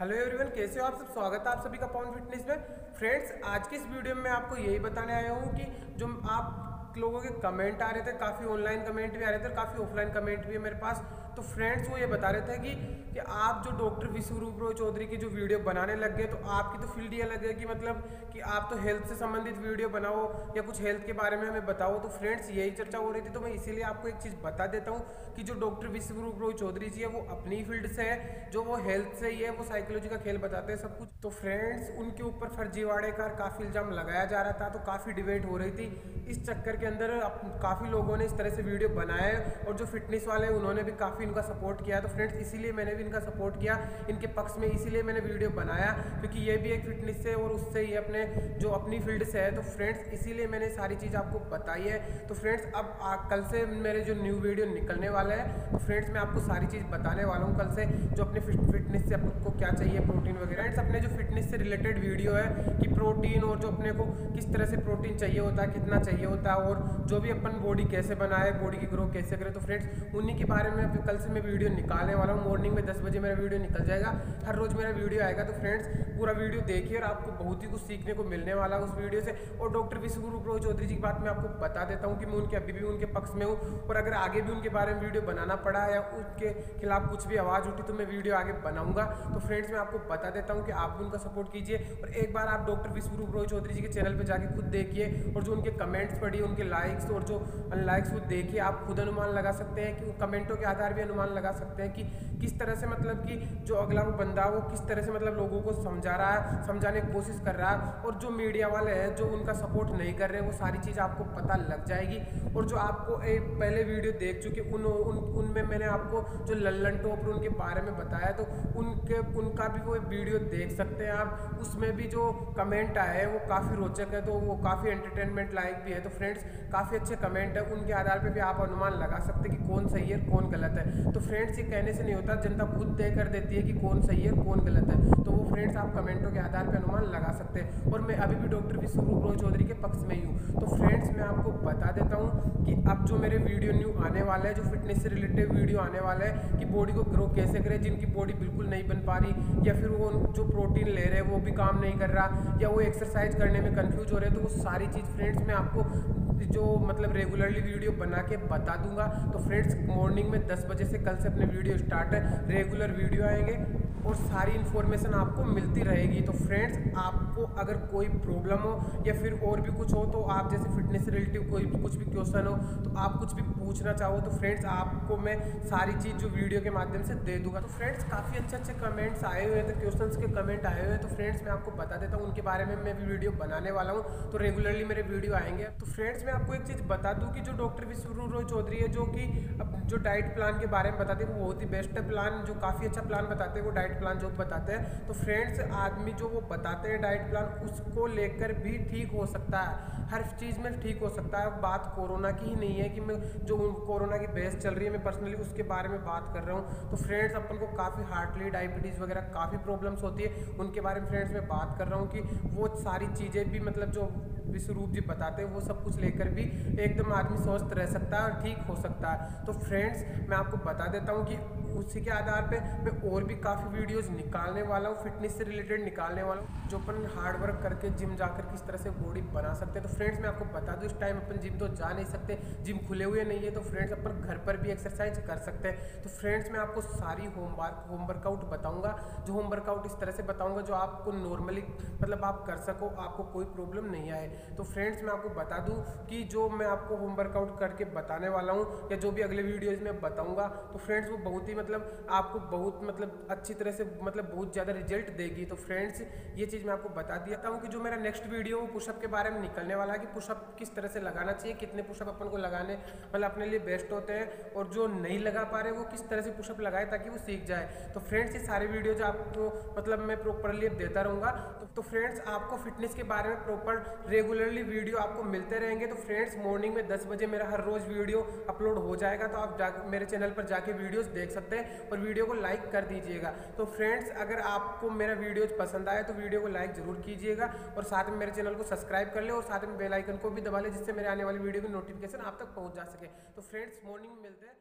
Hello everyone कैसे हो आप सब? स्वागत है आप सभी का पॉन फिटनेस में। फ्रेंड्स आज के इस वीडियो में आपको यही बताने आया हूँ कि जो आप लोगों के कमेंट आ रहे थे, काफ़ी ऑनलाइन कमेंट भी आ रहे थे काफ़ी ऑफलाइन कमेंट भी है मेरे पास। तो फ्रेंड्स वो ये बता रहे थे कि कि आप जो डॉक्टर विश्वरूप रॉय चौधरी की जो वीडियो बनाने लग गए तो आपकी तो फ़ील्ड ये लग लगे कि मतलब कि आप तो हेल्थ से संबंधित वीडियो बनाओ या कुछ हेल्थ के बारे में हमें बताओ। तो फ्रेंड्स यही चर्चा हो रही थी तो मैं इसीलिए आपको एक चीज़ बता देता हूँ कि जो डॉक्टर विश्वरूप रॉय चौधरी जी है, वो अपनी फ़ील्ड से है, जो वो हेल्थ से ही है, वो साइकोलॉजी का खेल बताते हैं सब कुछ। तो फ्रेंड्स उनके ऊपर फर्जीवाड़े का काफ़ी इल्ज़ाम लगाया जा रहा था तो काफ़ी डिबेट हो रही थी। इस चक्कर के अंदर काफ़ी लोगों ने इस तरह से वीडियो बनाए और जो फिटनेस वाले हैं, उन्होंने भी काफ़ी इनका सपोर्ट किया। तो फ्रेंड्स इसीलिए मैंने भी इनका सपोर्ट किया, इनके पक्ष में इसीलिए मैंने वीडियो बनाया, क्योंकि ये भी एक फिटनेस से और उससे ही अपने, जो अपनी फ़ील्ड से है। तो फ्रेंड्स इसीलिए मैंने सारी चीज़ आपको बताई है। तो फ्रेंड्स अब कल से मेरे जो न्यू वीडियो निकलने वाला है तो फ्रेंड्स मैं आपको सारी चीज़ बताने वाला हूँ कल से, जो अपने फिटनेस से आपको क्या चाहिए प्रोटीन वगैरह। फ्रेंड्स अपने जो फिटनेस से रिलेटेड वीडियो है, कि प्रोटीन और जो अपने को किस तरह से प्रोटीन चाहिए होता है, कितना चाहिए होता है और जो भी अपन बॉडी कैसे बनाए बॉडी की ग्रो कैसे करें तो फ्रेंड्स उन्हीं के बारे में कल से मैं वीडियो निकालने वाला हूँ। मॉर्निंग में दस बजे मेरा वीडियो निकल जाएगा। हर रोज़ मेरा वीडियो आएगा। तो फ्रेंड्स पूरा वीडियो देखिए और आपको बहुत ही कुछ सीखने को मिलने वाला है उस वीडियो से। और डॉक्टर विश्वगुरु प्रो चौधरी जी की बात मैं आपको बता देता हूँ कि मैं उनके, अभी भी उनके पक्ष में हूँ। और अगर आगे भी उनके बारे में वीडियो बनाना पड़ा या उनके खिलाफ कुछ भी आवाज़ उठी तो मैं वीडियो आगे बनाऊँगा। तो फ्रेंड्स मैं आपको बता देता हूँ कि आप भी उनका सपोर्ट कीजिए। और एक बार आप डॉक्टर विश्वरूप रोय चौधरी जी के चैनल पर जाके खुद देखिए। और जो उनके कमेंट्स पढ़िए उनके लाइक्स और जो अनलाइक्स वो देखिए आप खुद अनुमान लगा सकते हैं कि कमेंटों के आधार भी अनुमान लगा सकते हैं कि किस तरह से मतलब कि जो अगला वो बंदा वो किस तरह से मतलब लोगों को समझा रहा है, समझाने की कोशिश कर रहा है और जो मीडिया वाले हैं, जो उनका सपोर्ट नहीं कर रहे, वो सारी चीज़ आपको पता लग जाएगी। और जो आपको एक पहले वीडियो देख चुके, उन उन मैंने आपको जो लल्लन टोपर उनके बारे में बताया तो उनके, उनका भी वो वीडियो देख सकते हैं आप। उसमें भी जो कमेंट आए हैं, वो काफ़ी रोचक है तो वो काफ़ी एंटरटेनमेंट लाइक भी है। तो फ्रेंड्स काफ़ी अच्छे कमेंट है, उनके आधार पर भी आप अनुमान लगा सकते हैं कि कौन सही है कौन गलत है। तो फ्रेंड्स ये कहने से नहीं होता, जनता खुद तय कर देती है कि कौन सही है कौन गलत है। तो वो फ्रेंड्स आप कमेंटों के आधार पर अनुमान लगा सकते हैं। और मैं अभी भी डॉक्टर विश्वरूप रोय चौधरी के पक्ष में ही हूँ। तो फ्रेंड्स मैं आपको बता देता हूँ कि अब जो मेरे वीडियो न्यू आने वाला है, जो फिटनेस से रिलेटेड वीडियो आने वाला है, कि बॉडी को ग्रो कैसे करें, जिनकी बॉडी बिल्कुल नहीं बन पा रही, या फिर वो जो प्रोटीन ले रहे हैं, वो भी काम नहीं कर रहा, या वो एक्सरसाइज करने में कन्फ्यूज़ हो रहे हैं तो वो सारी चीज़ फ्रेंड्स मैं आपको जो मतलब रेगुलरली वीडियो बना के बता दूँगा। तो फ्रेंड्स मॉर्निंग में 10 बजे से कल से अपने वीडियो स्टार्ट है। रेगुलर वीडियो आएँगे। और सारी इन्फॉर्मेशन आपको मिलती रहेगी। तो फ्रेंड्स आपको अगर कोई प्रॉब्लम हो या फिर और भी कुछ हो तो आप जैसे फिटनेस रिलेटिव कोई भी कुछ भी क्वेश्चन हो तो आप कुछ भी पूछना चाहो तो फ्रेंड्स आपको मैं सारी चीज़ जो वीडियो के माध्यम से दे दूँगा। तो फ्रेंड्स काफ़ी अच्छे अच्छे कमेंट्स आए हुए हैं तो क्वेश्चन के कमेंट आए हुए हैं। तो फ्रेंड्स मैं आपको बता देता हूँ, उनके बारे में मैं भी वीडियो बनाने वाला हूँ। तो रेगुलरली मेरे वीडियो आएँगे। तो फ्रेंड्स मैं आपको एक चीज़ बता दूँ कि जो डॉक्टर विश्वरू रॉय चौधरी है, जो कि जो डाइट प्लान के बारे में बताते हैं, वो बहुत ही बेस्ट प्लान जो काफ़ी अच्छा प्लान बताते हैं, वो डाइट प्लान जो बताते हैं तो फ्रेंड्स आदमी जो वो बताते हैं डाइट प्लान उसको लेकर भी ठीक हो सकता है। हर चीज़ में ठीक हो सकता है। बात कोरोना की ही नहीं है कि मैं जो कोरोना की बहस चल रही है, मैं पर्सनली उसके बारे में बात कर रहा हूँ। तो फ्रेंड्स अपन को काफ़ी हार्टली डायबिटीज़ वगैरह काफ़ी प्रॉब्लम्स होती है। उनके बारे में फ्रेंड्स मैं बात कर रहा हूँ कि वो सारी चीज़ें भी मतलब जो विश्वरूप जी बताते हैं, वो सब कुछ लेकर भी एकदम आदमी स्वस्थ रह सकता है और ठीक हो सकता है। तो फ्रेंड्स मैं आपको बता देता हूँ कि उसी के आधार पे मैं और भी काफ़ी वीडियोस निकालने वाला हूँ फिटनेस से रिलेटेड निकालने वाला हूँ, जो अपन हार्ड वर्क करके जिम जाकर किस तरह से बॉडी बना सकते हैं। तो फ्रेंड्स मैं आपको बता दूँ, इस टाइम अपन जिम तो जा नहीं सकते जिम खुले हुए नहीं है तो फ्रेंड्स अपन घर पर भी एक्सरसाइज कर सकते हैं। तो फ्रेंड्स मैं आपको सारी होमवर्क होम वर्कआउट बताऊँगा। जो होम वर्कआउट इस तरह से बताऊँगा, जो आपको नॉर्मली मतलब आप कर सको, आपको कोई प्रॉब्लम नहीं आए। तो फ्रेंड्स मैं आपको बता दूँ कि जो मैं आपको होम वर्कआउट करके बताने वाला हूँ, या जो भी अगले वीडियोज़ में बताऊँगा तो फ्रेंड्स वो बहुत ही मतलब आपको बहुत मतलब अच्छी तरह से मतलब बहुत ज़्यादा रिज़ल्ट देगी। तो फ्रेंड्स ये चीज़ मैं आपको बता देता हूँ कि जो मेरा नेक्स्ट वीडियो वो पुशअप के बारे में निकलने वाला है कि पुशअप किस तरह से लगाना चाहिए कितने पुशअप अपन को लगाने मतलब अपने लिए बेस्ट होते हैं और जो नहीं लगा पा रहे वो किस तरह से पुशअप लगाए ताकि वो सीख जाए। तो फ्रेंड्स ये सारे वीडियोज़ आपको मतलब मैं प्रॉपरली देता रहूँगा। तो, तो फ्रेंड्स आपको फिटनेस के बारे में प्रॉपर रेगुलरली वीडियो आपको मिलते रहेंगे। तो फ्रेंड्स मॉर्निंग में दस बजे मेरा हर रोज़ वीडियो अपलोड हो जाएगा। तो आप मेरे चैनल पर जाके वीडियोस देख सकते हैं और वीडियो को लाइक कर दीजिएगा। तो फ्रेंड्स अगर आपको मेरा वीडियो पसंद आया तो वीडियो को लाइक ज़रूर कीजिएगा और साथ में मेरे चैनल को सब्सक्राइब कर ले और साथ में बेलाइकन को भी दबा ले जिससे मेरे आने वाली वीडियो की नोटिफिकेशन आप तक पहुँच जा सके। तो फ्रेंड्स मॉर्निंग मिलते हैं।